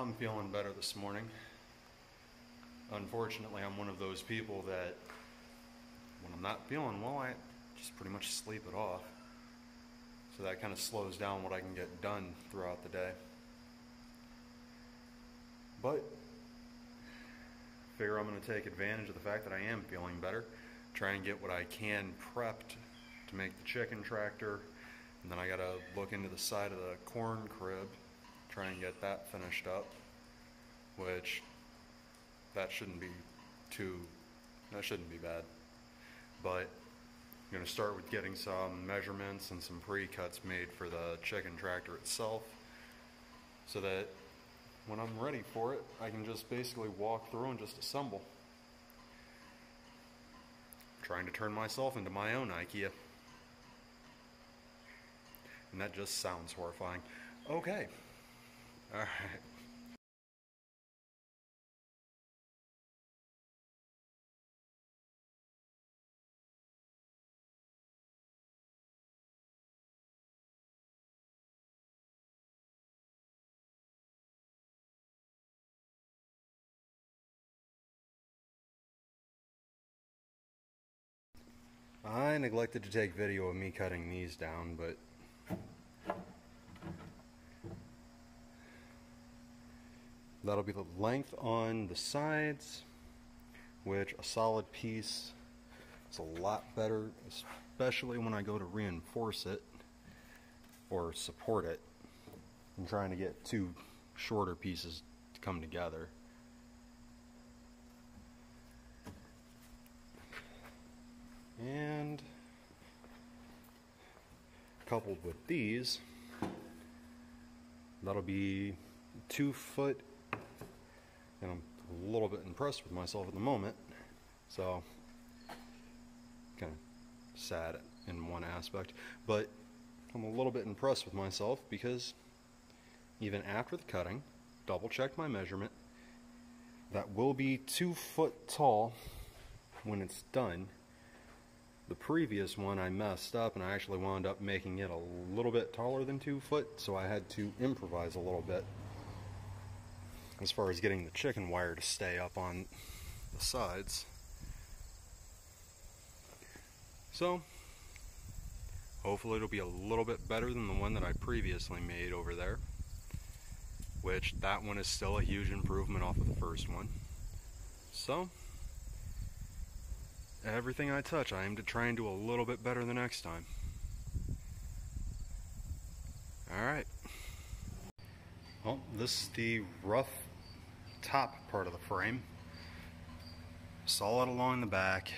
I'm feeling better this morning. Unfortunately, I'm one of those people that when I'm not feeling well, I just pretty much sleep it off. So that kind of slows down what I can get done throughout the day. But I figure I'm going to take advantage of the fact that I am feeling better, try and get what I can prepped to make the chicken tractor, and then I got to look into the side of the corn crib, try and get that finished up, which that shouldn't be too, that shouldn't be bad. But I'm going to start with getting some measurements and some pre-cuts made for the chicken tractor itself so that when I'm ready for it, I can just basically walk through and just assemble. Trying to turn myself into my own IKEA. And that just sounds horrifying. Okay. Alright. I neglected to take video of me cutting these down, but that'll be the length on the sides, which a solid piece is a lot better, especially when I go to reinforce it or support it. I'm trying to get two shorter pieces to come together. And coupled with these, that'll be two foot, and I'm a little bit impressed with myself at the moment. So, kind of sad in one aspect, but I'm a little bit impressed with myself because even after the cutting, double checked my measurement, that will be two foot tall when it's done. The previous one I messed up and I actually wound up making it a little bit taller than two foot, so I had to improvise a little bit as far as getting the chicken wire to stay up on the sides. So, hopefully it'll be a little bit better than the one that I previously made over there, which that one is still a huge improvement off of the first one. So, everything I touch, I aim to try and do a little bit better the next time. Alright. Well, this is the rough top part of the frame. Solid along the back.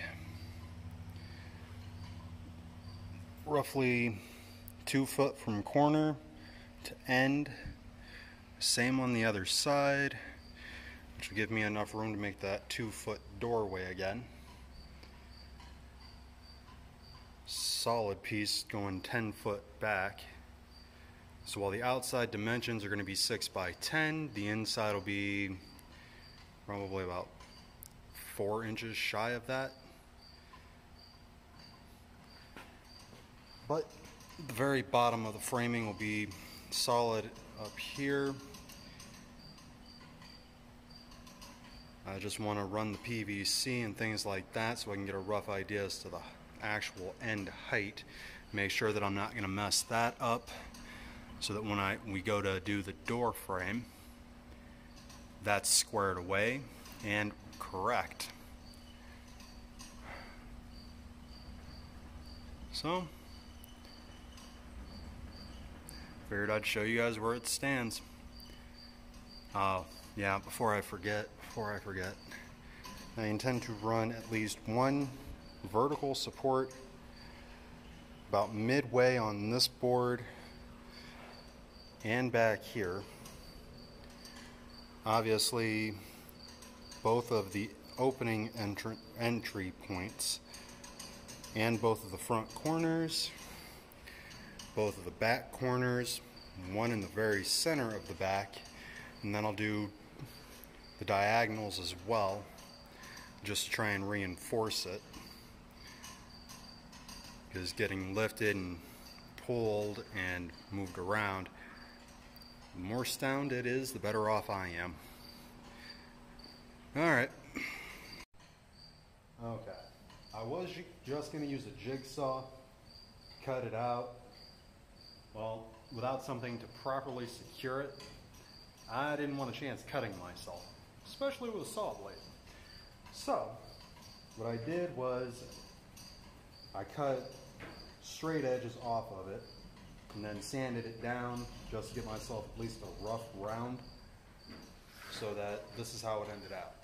Roughly two foot from corner to end. Same on the other side, which will give me enough room to make that two foot doorway again. solid piece going 10 foot back. So while the outside dimensions are going to be 6 by 10, the inside will be probably about 4 inches shy of that. But the very bottom of the framing will be solid up here. I just want to run the PVC and things like that so I can get a rough idea as to the actual end height. Make sure that I'm not going to mess that up so that when I we go to do the door frame, that's squared away and correct. So, figured I'd show you guys where it stands. Oh, yeah, before I forget, before I forget, I intend to run at least one vertical support about midway on this board and back here. Obviously, both of the opening entry, entry points and both of the front corners, both of the back corners, one in the very center of the back, and then I'll do the diagonals as well, just to try and reinforce it. Because getting lifted and pulled and moved around The more stoned it is, the better off I am. Alright. Okay. I was just going to use a jigsaw, cut it out. Well, without something to properly secure it, I didn't want a chance cutting myself, especially with a saw blade. So, what I did was I cut straight edges off of it and then sanded it down just to get myself at least a rough round so that this is how it ended out.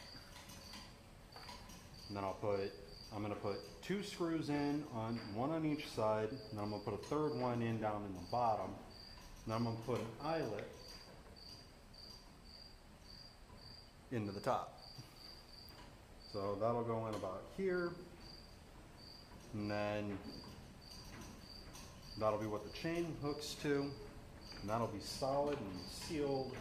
And then I'll put, I'm gonna put two screws in on one on each side, and then I'm gonna put a third one in down in the bottom. And then I'm gonna put an eyelet into the top. So that'll go in about here. And then that'll be what the chain hooks to. And that'll be solid and sealed,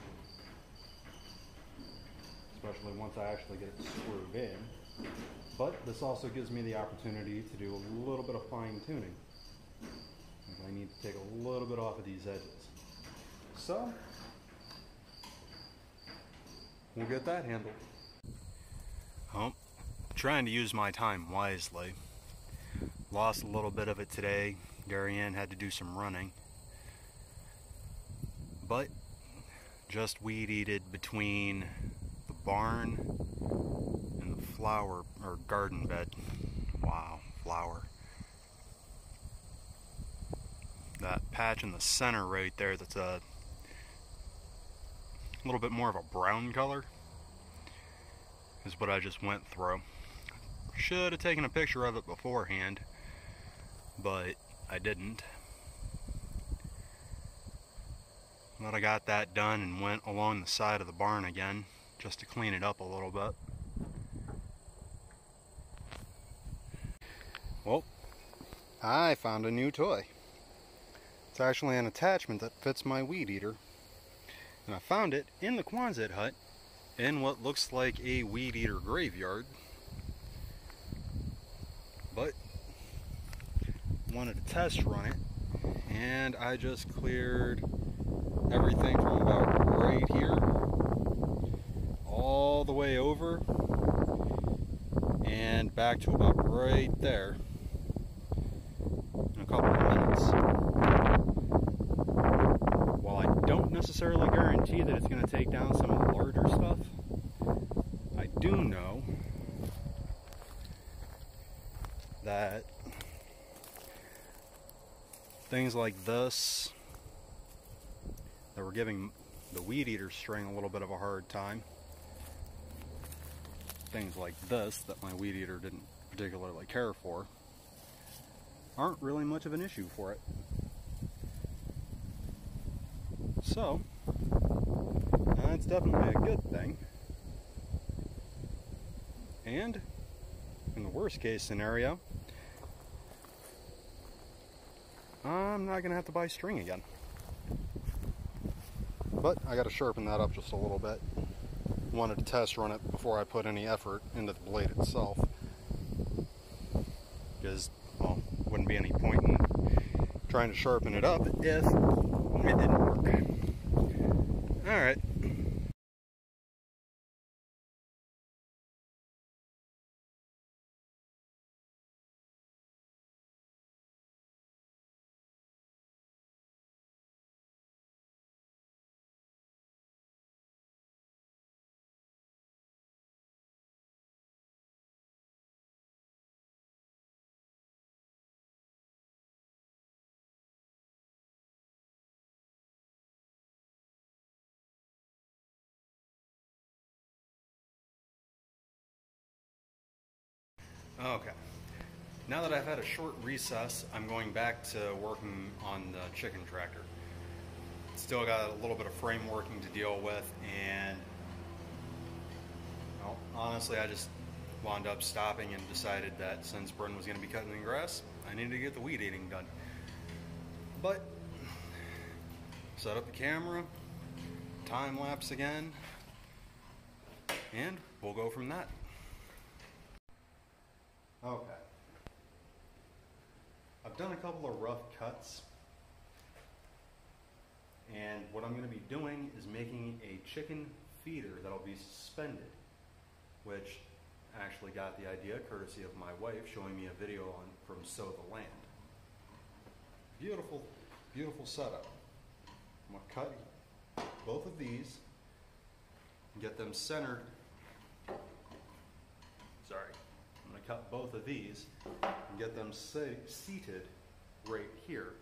especially once I actually get it screwed in. But this also gives me the opportunity to do a little bit of fine tuning. I need to take a little bit off of these edges. So, we'll get that handled. Oh, trying to use my time wisely. Lost a little bit of it today. Ann had to do some running. But just weed eated between the barn and the flower or garden bed. Wow, flower. That patch in the center right there that's a little bit more of a brown color is what I just went through. Should have taken a picture of it beforehand, but I didn't. But I got that done and went along the side of the barn again just to clean it up a little bit. Well, I found a new toy. It's actually an attachment that fits my weed eater. And I found it in the Quonset hut in what looks like a weed eater graveyard. But wanted to test run it and I just cleared everything from about right here all the way over and back to about right there in a couple of minutes. While I don't necessarily guarantee that it's going to take down some of the larger stuff, I do know that things like this that were giving the weed eater string a little bit of a hard time. Things like this that my weed eater didn't particularly care for aren't really much of an issue for it. So, that's definitely a good thing. And, in the worst case scenario, I'm not going to have to buy string again. But I got to sharpen that up just a little bit. Wanted to test run it before I put any effort into the blade itself. Because, well, wouldn't be any point in trying to sharpen it up if it didn't work. Alright. Oh, okay. Now that I've had a short recess, I'm going back to working on the chicken tractor. Still got a little bit of frame working to deal with, and well, honestly, I just wound up stopping and decided that since Bryn was going to be cutting the grass, I needed to get the weed eating done. But set up the camera, time lapse again, and we'll go from that. Okay. I've done a couple of rough cuts. And what I'm going to be doing is making a chicken feeder that'll be suspended, which actually got the idea courtesy of my wife showing me a video on from Sow the Land. Beautiful, beautiful setup. I'm going to cut both of these and get them centered. Sorry. I'm going to cut both of these and get them seated right here.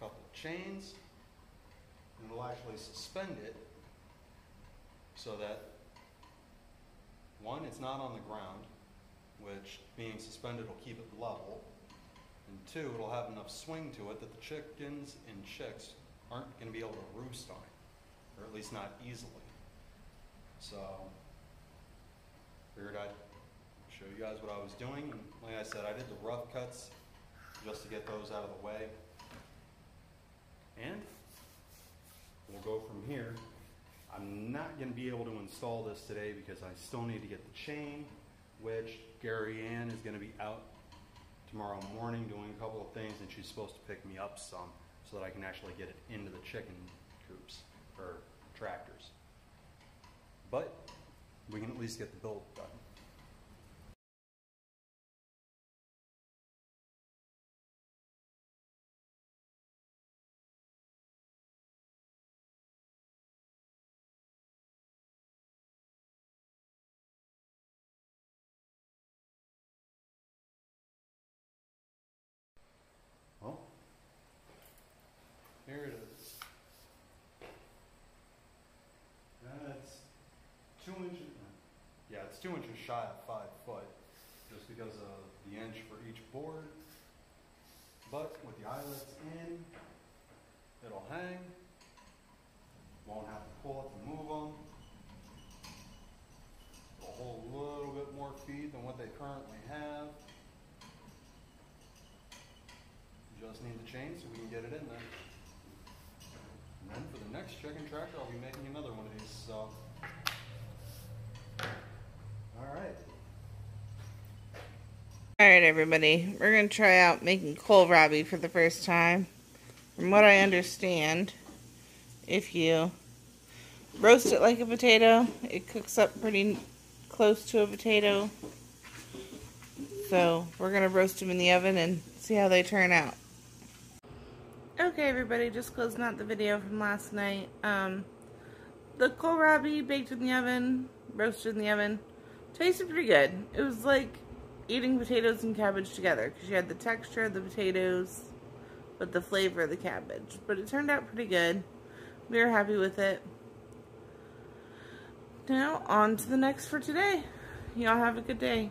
Couple of chains, and we'll actually suspend it so that one, it's not on the ground, which being suspended will keep it level, and two, it'll have enough swing to it that the chickens and chicks aren't going to be able to roost on it, or at least not easily. So, figured I'd show you guys what I was doing. And like I said, I did the rough cuts just to get those out of the way. And we'll go from here. I'm not going to be able to install this today because I still need to get the chain, which Gary Ann is going to be out tomorrow morning doing a couple of things and she's supposed to pick me up some so that I can actually get it into the chicken coops or tractors. But we can at least get the build done. Well, here it is. That's two inches, yeah, it's two inches shy of five foot, just because of the inch for each board. But with the eyelets in, it'll hang. Won't have to pull it to move them. It'll hold a little bit more feed than what they currently have. Just need the chain so we can get it in there. And then for the next chicken tractor, I'll be making another one of these, so. Alright. Alright everybody, we're going to try out making kohlrabi for the first time. From what I understand, if you roast it like a potato, it cooks up pretty close to a potato. So we're going to roast them in the oven and see how they turn out. Okay everybody, just closing out the video from last night. Um, the kohlrabi baked in the oven, roasted in the oven, tasted pretty good. It was like eating potatoes and cabbage together because you had the texture of the potatoes but the flavor of the cabbage. But it turned out pretty good. We were happy with it. Now, on to the next for today. Y'all have a good day.